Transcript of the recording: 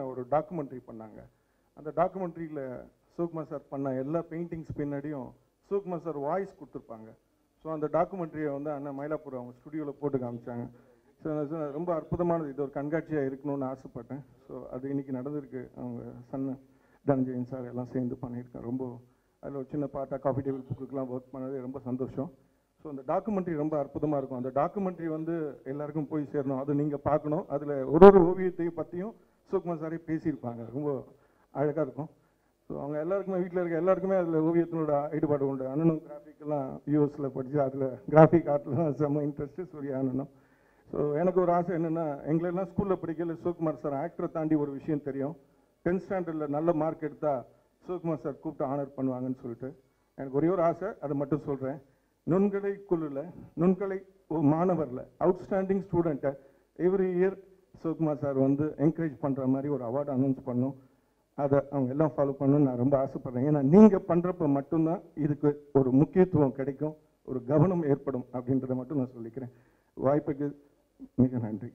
ஒரு டாக்குமெண்ட்ரி பண்ணாங்க. அந்த டாக்குமெண்ட்ரியில் சிவகுமார் சார் பண்ண எல்லா பெயிண்டிங்ஸ் பின்னாடியும் சிவகுமார் சார் வாய்ஸ் கொடுத்துருப்பாங்க. ஸோ அந்த டாக்குமெண்ட்ரியை வந்து அண்ணன் மயிலாப்பூர் அவங்க ஸ்டுடியோவில் போட்டு காமிச்சாங்க. ஸோ ரொம்ப அற்புதமானது. இது ஒரு கண்காட்சியாக இருக்கணும்னு ஆசைப்பட்டேன். ஸோ அது இன்னைக்கு நடந்திருக்கு. அவங்க சன்ன தனஞ்சயன் சார் எல்லாம் சேர்ந்து பண்ணியிருக்கேன் ரொம்ப அதில் ஒரு சின்ன பாட்டாக காஃபி டேபிள் புக்குக்கெலாம் ஒர்க் பண்ணது ரொம்ப சந்தோஷம். ஸோ அந்த டாக்குமெண்ட்ரி ரொம்ப அற்புதமாக இருக்கும். அந்த டாக்குமெண்ட்ரி வந்து எல்லாருக்கும் போய் சேரணும். அது நீங்கள் பார்க்கணும். அதில் ஒரு ஒரு ஓவியத்தையும் பற்றியும் சுகுமார் சாரே பேசியிருப்பாங்க. ரொம்ப அழகாக இருக்கும். ஸோ அவங்க எல்லாருக்குமே வீட்டில் இருக்க எல்லாருக்குமே அதில் ஓவியத்தினோட ஈடுபாடு உண்டு. அண்ணனும் கிராஃபிக்கெல்லாம் யூஎஸில் படித்து அதில் கிராஃபிக் ஆர்ட்லாம் செம்ம இன்ட்ரெஸ்ட்டு சூரிய அண்ணனும். ஸோ எனக்கு ஒரு ஆசை என்னென்னா எங்களெல்லாம் ஸ்கூலில் படிக்கல சிவகுமார் சார் ஆக்டரை தாண்டி ஒரு விஷயம் தெரியும். டென்த் ஸ்டாண்டர்டில் நல்ல மார்க் எடுத்தால் சிவகுமார் சார் கூப்பிட்டு ஆனர் பண்ணுவாங்கன்னு சொல்லிட்டு. எனக்கு ஒரே ஒரு ஆசை அதை மட்டும் சொல்கிறேன் நுண்கலை குழுவில் நுண்கலை மாணவரில் அவுட்ஸ்டாண்டிங் ஸ்டூடெண்ட்டை எவ்ரி இயர் சிவகுமார் சார் வந்து என்கரேஜ் பண்ணுற மாதிரி ஒரு அவார்டு அனௌன்ஸ் பண்ணும். அதை அவங்க எல்லாம் ஃபாலோ பண்ணணும்னு நான் ரொம்ப ஆசைப்படுறேன். ஏன்னா நீங்கள் பண்ணுறப்ப மட்டும்தான் இதுக்கு ஒரு முக்கியத்துவம் கிடைக்கும். ஒரு கவனம் ஏற்படும் அப்படின்றத மட்டும் நான் சொல்லிக்கிறேன். வாய்ப்புக்கு மிக நன்றி.